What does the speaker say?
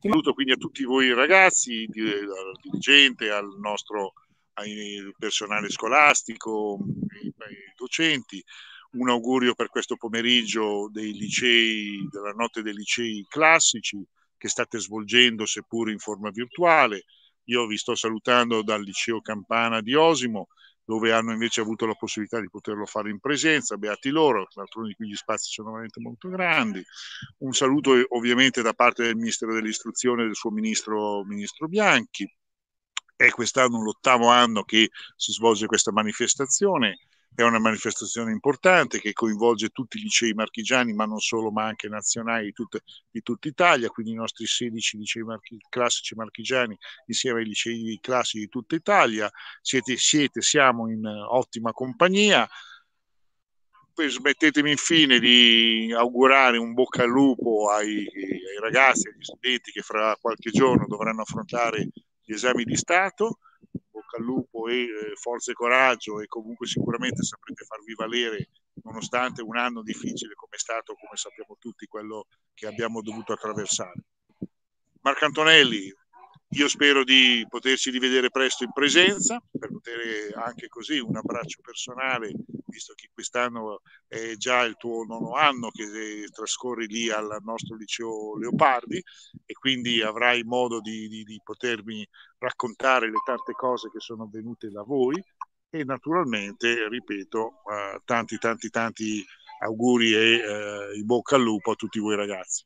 saluto quindi a tutti voi ragazzi, al dirigente, al nostro al personale scolastico, ai docenti. Un augurio per questo pomeriggio dei licei, della notte dei licei classici che state svolgendo seppur in forma virtuale. Io vi sto salutando dal liceo Campana di Osimo, dove hanno invece avuto la possibilità di poterlo fare in presenza, beati loro, d'altronde qui gli spazi sono veramente molto grandi. Un saluto ovviamente da parte del Ministero dell'Istruzione e del suo ministro, ministro Bianchi. È quest'anno l'ottavo anno che si svolge questa manifestazione è una manifestazione importante che coinvolge tutti i licei marchigiani, ma non solo, ma anche nazionali di, tutte, di tutta Italia, quindi i nostri 16 licei marchi, classici marchigiani insieme ai licei classici di tutta Italia. Siete, siete siamo in ottima compagnia. Smettetemi infine di augurare un bocca al lupo ai, ai ragazzi, agli studenti che fra qualche giorno dovranno affrontare gli esami di Stato bocca al lupo e eh, forza e coraggio e comunque sicuramente saprete farvi valere nonostante un anno difficile come è stato, come sappiamo tutti, quello che abbiamo dovuto attraversare. Marco Antonelli, io spero di poterci rivedere presto in presenza per poter anche così un abbraccio personale, visto che quest'anno è già il tuo nono anno che trascorri lì al nostro liceo Leopardi e quindi avrai modo di, di, di potermi raccontare le tante cose che sono avvenute da voi e naturalmente, ripeto, eh, tanti tanti tanti auguri e eh, in bocca al lupo a tutti voi ragazzi.